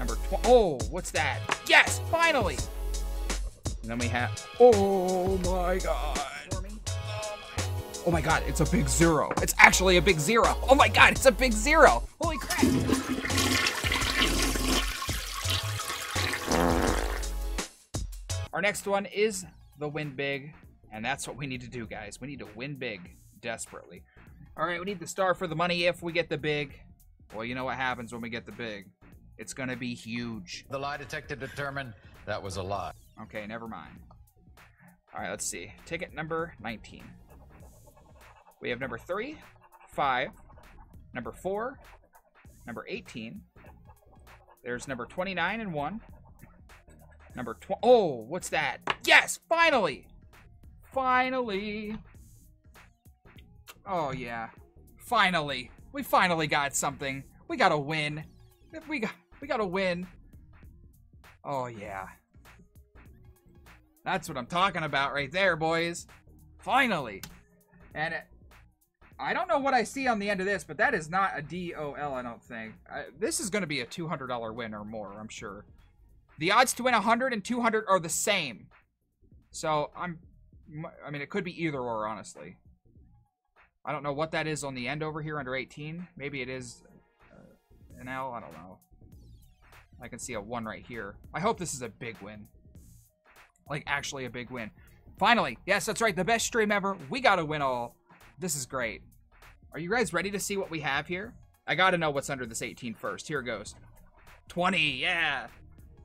Number 12. Oh, what's that? Yes, finally. And then we have. Oh my god. Oh my god, it's a big zero. It's actually a big zero. Oh my god, it's a big zero. Holy crap. Our next one is the win big, and that's what we need to do, guys. We need to win big desperately. All right, we need the star for the money if we get the big. Well, you know what happens when we get the big. It's gonna be huge. The lie detector determined that was a lie. Okay, never mind. All right, let's see. Ticket number 19. We have number 3, 5, number 4, number 18. There's number 29 and 1. Number 20. Oh, what's that? Yes, finally! Finally. Oh, yeah. Finally. We finally got something. We got a win. We got we got a win. Oh, yeah. That's what I'm talking about right there, boys. Finally. And it, I don't know what I see on the end of this, but that is not a DOL, I don't think. I, this is going to be a $200 win or more, I'm sure. The odds to win 100 and 200 are the same. So, I'm... I mean, it could be either or, honestly. I don't know what that is on the end over here under 18. Maybe it is uh, an L. I don't know. I can see a 1 right here. I hope this is a big win. Like, actually a big win. Finally, yes, that's right, the best stream ever. We got to win all. This is great. Are you guys ready to see what we have here? I got to know what's under this 18 first. Here goes. 20, yeah.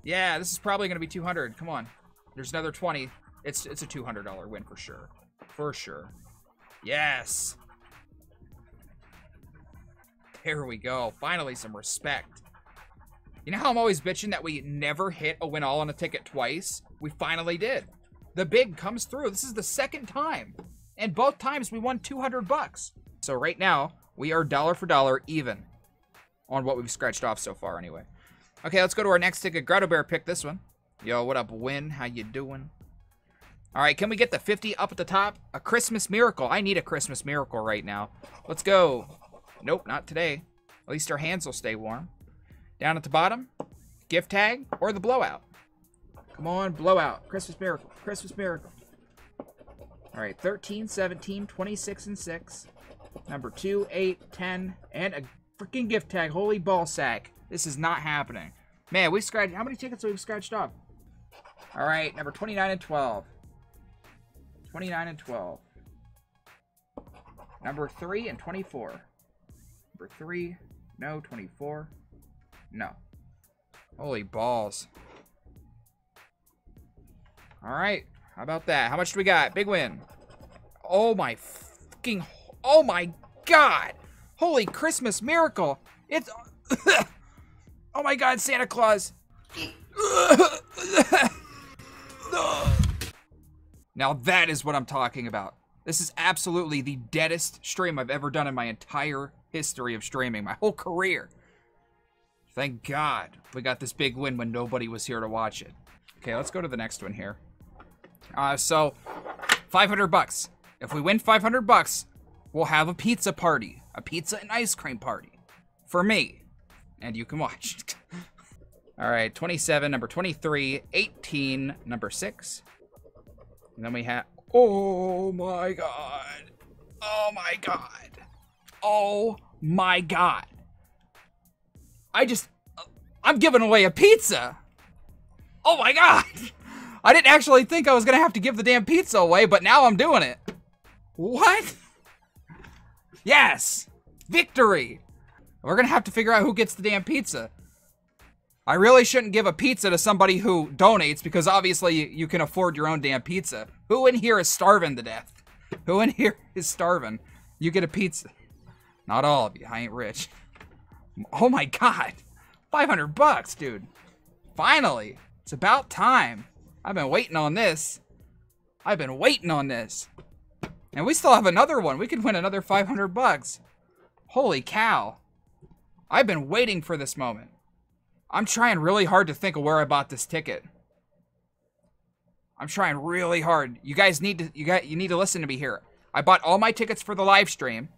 Yeah, this is probably going to be 200. Come on. There's another 20. It's it's a $200 win for sure. For sure. Yes. There we go. Finally, some respect. You know how I'm always bitching that we never hit a win all on a ticket twice? We finally did. The big comes through. This is the second time. And both times we won 200 bucks. So right now, we are dollar for dollar even on what we've scratched off so far anyway. Okay, let's go to our next ticket. Grotto Bear picked this one. Yo, what up, Win? How you doing? All right, can we get the 50 up at the top? A Christmas miracle. I need a Christmas miracle right now. Let's go. Nope, not today. At least our hands will stay warm. Down at the bottom, gift tag or the blowout. Come on, blowout. Christmas miracle. Christmas miracle. All right, 13, 17, 26, and 6. Number 2, 8, 10, and a freaking gift tag. Holy ball sack. This is not happening. Man, we scratched. How many tickets have we scratched off? All right, number 29 and 12. 29 and 12. Number 3 and 24. Number 3, no, 24. No. Holy balls. All right. How about that? How much do we got? Big win. Oh my fucking. Oh my god. Holy Christmas miracle. It's. oh my god, Santa Claus. now that is what I'm talking about. This is absolutely the deadest stream I've ever done in my entire history of streaming, my whole career. Thank God we got this big win when nobody was here to watch it. Okay, let's go to the next one here. Uh, so, 500 bucks. If we win 500 bucks, we'll have a pizza party. A pizza and ice cream party. For me. And you can watch. All right, 27, number 23, 18, number 6. And then we have... Oh my god. Oh my god. Oh my god. I just... I'm giving away a pizza. Oh my god. I didn't actually think I was to have to give the damn pizza away, but now I'm doing it. What? Yes! Victory! We're to have to figure out who gets the damn pizza. I really shouldn't give a pizza to somebody who donates because obviously you can afford your own damn pizza. Who in here is starving to death? Who in here is starving? You get a pizza. Not all of you. I ain't rich. Oh my god. 500 bucks, dude. Finally. It's about time. I've been waiting on this. I've been waiting on this. And we still have another one. We could win another 500 bucks. Holy cow. I've been waiting for this moment. I'm trying really hard to think of where I bought this ticket. I'm trying really hard. You guys need to you got you need to listen to me here. I bought all my tickets for the live stream,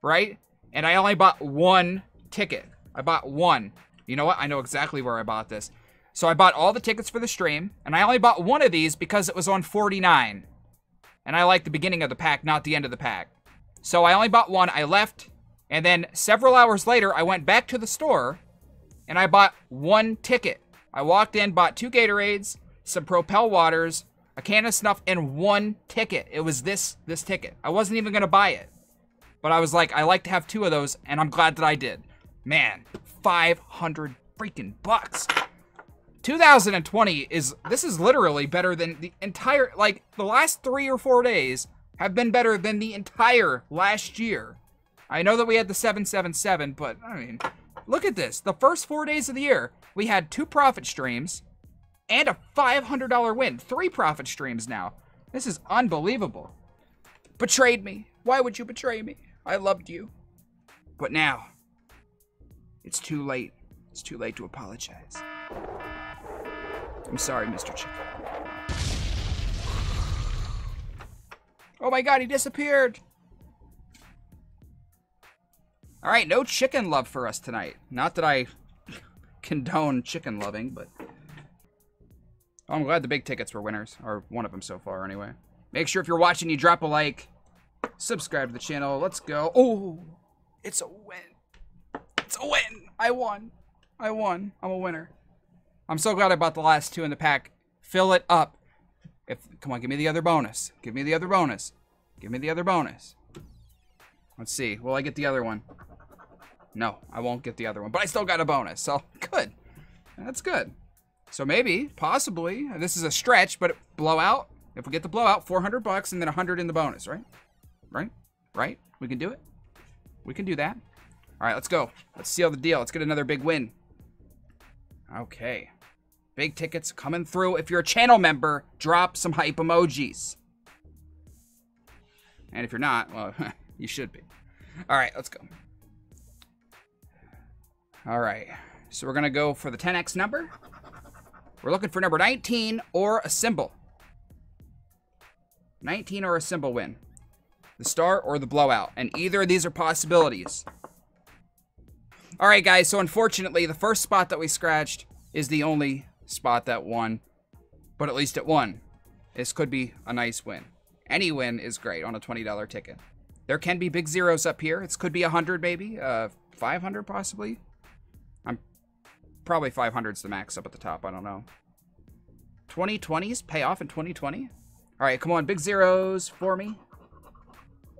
right? And I only bought one ticket. I bought one. You know what? I know exactly where I bought this. So I bought all the tickets for the stream, and I only bought one of these because it was on 49. And I like the beginning of the pack, not the end of the pack. So I only bought one. I left, and then several hours later, I went back to the store, and I bought one ticket. I walked in, bought two Gatorades, some Propel waters, a can of snuff, and one ticket. It was this this ticket. I wasn't even gonna buy it, but I was like, I like to have two of those, and I'm glad that I did. Man, 500 freaking bucks. 2020 is this is literally better than the entire like the last 3 or 4 days have been better than the entire last year. I know that we had the 777, but I mean, look at this. The first 4 days of the year, we had two profit streams and a $500 win. Three profit streams now. This is unbelievable. Betrayed me. Why would you betray me? I loved you. But now, it's too late. It's too late to apologize. I'm sorry, Mr. Chicken. Oh my god, he disappeared! Alright, no chicken love for us tonight. Not that I condone chicken loving, but... Oh, I'm glad the big tickets were winners. Or one of them so far, anyway. Make sure if you're watching, you drop a like. Subscribe to the channel. Let's go. Oh, it's a win. It's a win. I won. I won. I'm a winner. I'm so glad I bought the last two in the pack. Fill it up. If Come on, give me the other bonus. Give me the other bonus. Give me the other bonus. Let's see. Will I get the other one? No, I won't get the other one. But I still got a bonus, so good. That's good. So maybe, possibly, this is a stretch, but blowout. If we get the blowout, 400 bucks and then 100 in the bonus, right? Right? Right? We can do it. We can do that. All right, let's go. Let's seal the deal. Let's get another big win. Okay. Big tickets coming through. If you're a channel member, drop some hype emojis. And if you're not, well, you should be. All right, let's go. All right. So we're going to go for the 10x number. We're looking for number 19 or a symbol. 19 or a symbol win. The star or the blowout. And either of these are possibilities. All right, guys. So unfortunately, the first spot that we scratched is the only spot that won. But at least it won. This could be a nice win. Any win is great on a $20 ticket. There can be big zeros up here. It could be 100 maybe. Uh, 500 possibly. I'm probably 500 is the max up at the top. I don't know. 2020s pay off in 2020. All right, come on, big zeros for me.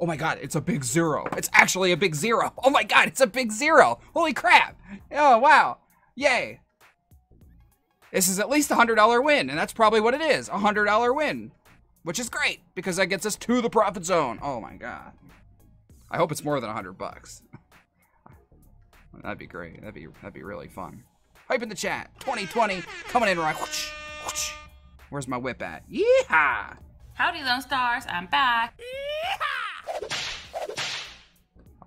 Oh my god, it's a big zero. It's actually a big zero. Oh my god, it's a big zero. Holy crap. Oh, wow. Yay. This is at least a $100 win, and that's probably what it is. A $100 win. Which is great, because that gets us to the profit zone. Oh my god. I hope it's more than a 100 bucks. That'd be great. That'd be that'd be really fun. Hype in the chat. 2020 coming in right. Whoosh, whoosh. Where's my whip at? Yeehaw! Howdy, Lone Stars. I'm back. Uh,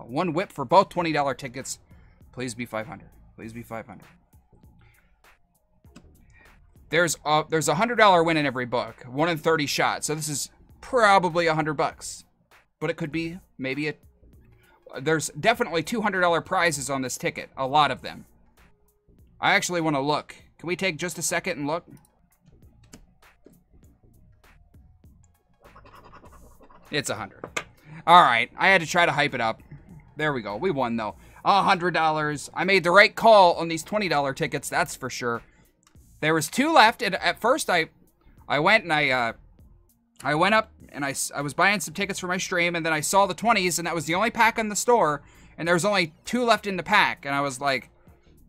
one whip for both $20 tickets. Please be 500. Please be 500. There's a there's a hundred dollar win in every book, one in 30 shots. So this is probably a hundred bucks, but it could be maybe a. There's definitely $200 prizes on this ticket, a lot of them. I actually want to look. Can we take just a second and look? It's a hundred. All right, I had to try to hype it up. There we go. We won though. A hundred dollars. I made the right call on these twenty dollar tickets. That's for sure. There was two left, and at first I, I went and I, uh, I went up and I, I was buying some tickets for my stream, and then I saw the twenties, and that was the only pack in the store, and there was only two left in the pack, and I was like,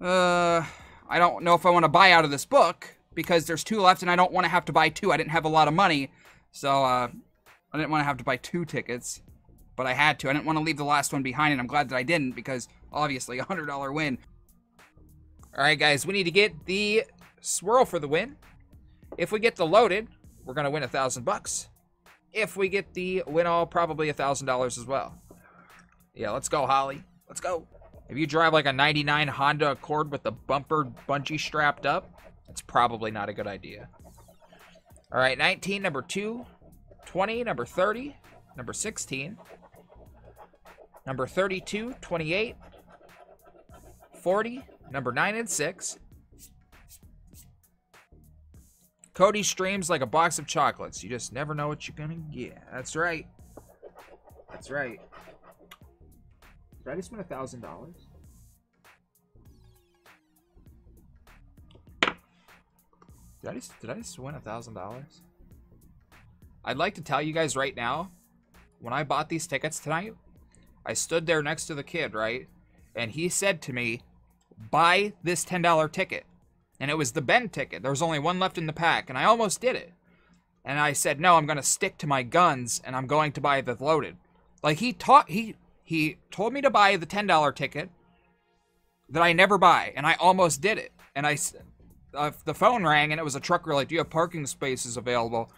uh, I don't know if I want to buy out of this book because there's two left, and I don't want to have to buy two. I didn't have a lot of money, so uh, I didn't want to have to buy two tickets, but I had to. I didn't want to leave the last one behind, and I'm glad that I didn't because obviously a hundred dollar win. All right, guys, we need to get the swirl for the win. If we get the loaded, we're gonna win a thousand bucks. If we get the win all, probably a thousand dollars as well. Yeah, let's go, Holly. Let's go. If you drive like a 99 Honda Accord with the bumper bungee strapped up, it's probably not a good idea. All right, 19, number 2. 20, number 30. Number 16. Number 32, 28. 40, number nine and six. Cody streams like a box of chocolates. You just never know what you're gonna get. That's right. That's right. Did I just win a thousand dollars? Did I just did I just win a thousand dollars? I'd like to tell you guys right now, when I bought these tickets tonight, I stood there next to the kid, right? And he said to me, buy this $10 ticket. And it was the Ben ticket. There was only one left in the pack, and I almost did it. And I said, no, I'm going to stick to my guns, and I'm going to buy the loaded. Like, he taught, he, he told me to buy the $10 ticket that I never buy, and I almost did it. And I, uh, the phone rang, and it was a trucker, like, do you have parking spaces available?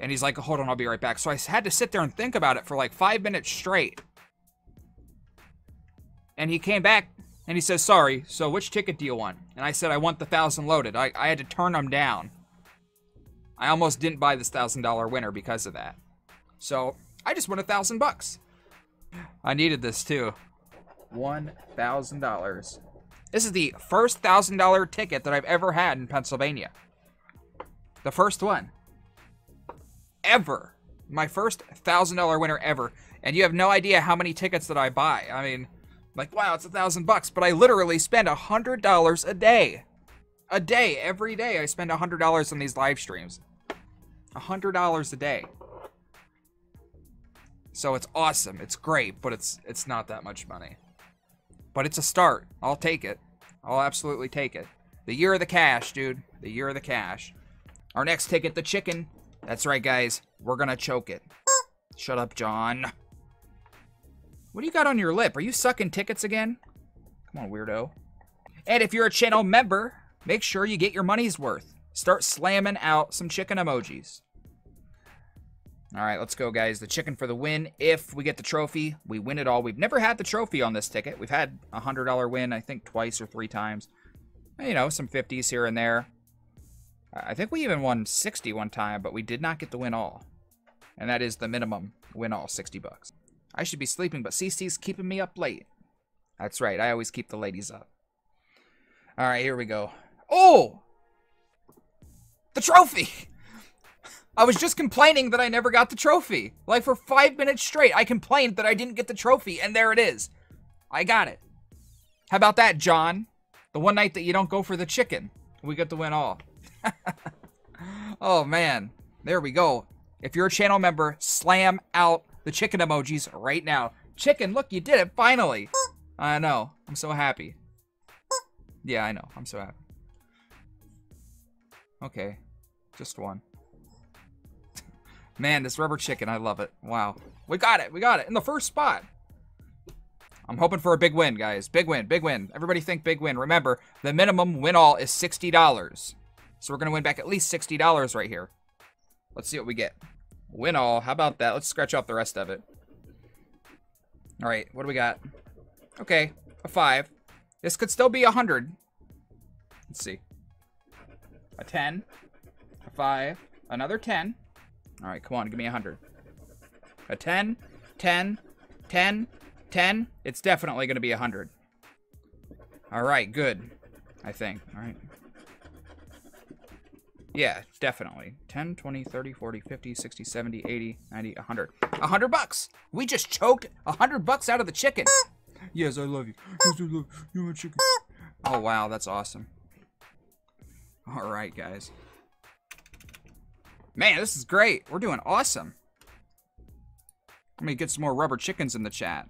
And he's like, hold on, I'll be right back. So I had to sit there and think about it for like five minutes straight. And he came back and he says, sorry, so which ticket do you want? And I said, I want the thousand loaded. I, I had to turn him down. I almost didn't buy this thousand dollar winner because of that. So I just won a thousand bucks. I needed this too. One thousand dollars. This is the first thousand dollar ticket that I've ever had in Pennsylvania. The first one ever. My first thousand dollar winner ever. And you have no idea how many tickets that I buy. I mean, like, wow, it's a thousand bucks, but I literally spend a hundred dollars a day. A day, every day, I spend a hundred dollars on these live streams. A hundred dollars a day. So it's awesome. It's great, but it's it's not that much money. But it's a start. I'll take it. I'll absolutely take it. The year of the cash, dude. The year of the cash. Our next ticket, the chicken. That's right, guys. We're gonna choke it. Shut up, John. What do you got on your lip? Are you sucking tickets again? Come on, weirdo. And if you're a channel member, make sure you get your money's worth. Start slamming out some chicken emojis. All right, let's go, guys. The chicken for the win. If we get the trophy, we win it all. We've never had the trophy on this ticket. We've had a $100 win, I think, twice or three times. You know, some 50s here and there. I think we even won 60 one time, but we did not get the win all. And that is the minimum win all, 60 bucks. I should be sleeping, but CC's keeping me up late. That's right, I always keep the ladies up. All right, here we go. Oh! The trophy! I was just complaining that I never got the trophy. Like for five minutes straight, I complained that I didn't get the trophy, and there it is. I got it. How about that, John? The one night that you don't go for the chicken, we get to win all. oh, man. There we go. If you're a channel member, slam out the chicken emojis right now. Chicken, look, you did it, finally. I know. I'm so happy. Yeah, I know. I'm so happy. Okay. Just one. Man, this rubber chicken, I love it. Wow. We got it. We got it in the first spot. I'm hoping for a big win, guys. Big win, big win. Everybody think big win. Remember, the minimum win all is $60. So we're going to win back at least $60 right here. Let's see what we get. Win all. How about that? Let's scratch off the rest of it. All right, what do we got? Okay, a 5. This could still be a 100. Let's see. A 10. A 5. Another 10. All right, come on, give me a 100. A 10. 10. 10. 10. It's definitely going to be a 100. All right, good. I think. All right. Yeah, definitely. 10, 20, 30, 40, 50, 60, 70, 80, 90, 100. 100 bucks! We just choked 100 bucks out of the chicken! yes, I love you. Yes, I love you. You're my chicken. Oh, wow, that's awesome. Alright, guys. Man, this is great. We're doing awesome. Let me get some more rubber chickens in the chat.